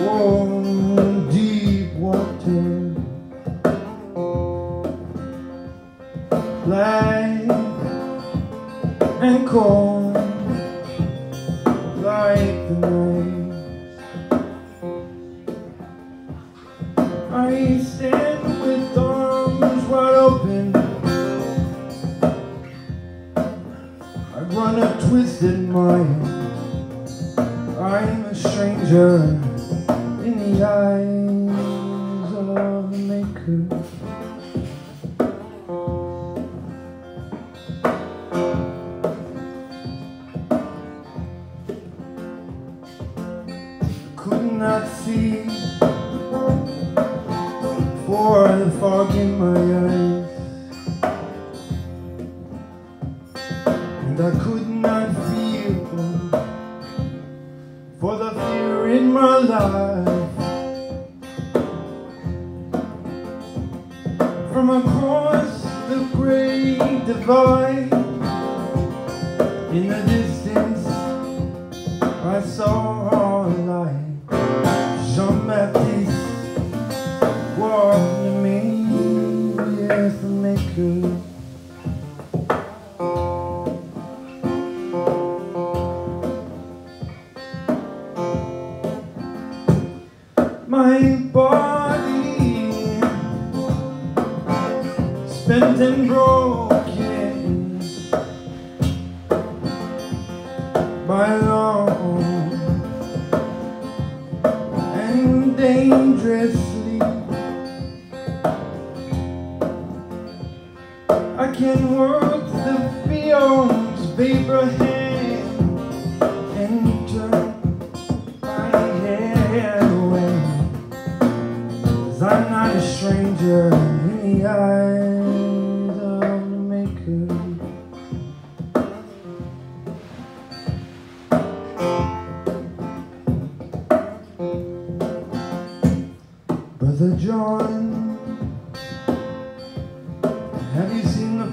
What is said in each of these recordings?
warm, deep water. Light and cold like the night. I stand with arms wide open. I run a twisted mind I'm a stranger in the eyes of the maker. Could not see for the fog in my eyes, and I could not the in my life. From across the great divide, in the distance, I saw a light. Jean Baptiste walked me, yes, the maker. My body. Spent and broken. By long and dangerously. I can work the fields of Abraham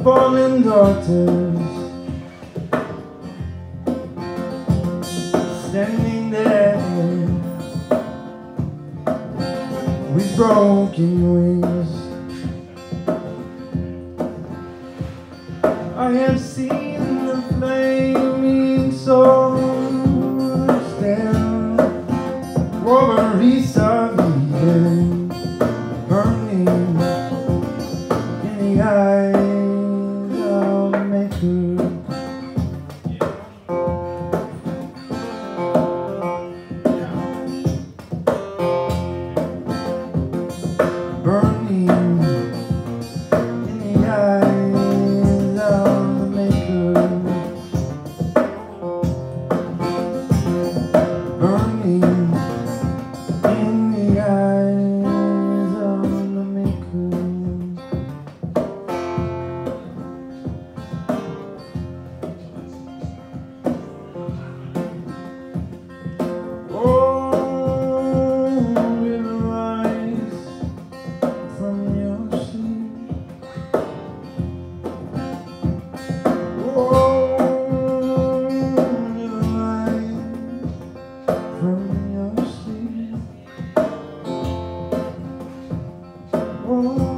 burning daughters Standing there With broken wings I have seen the flaming souls stand over east of the burning. home.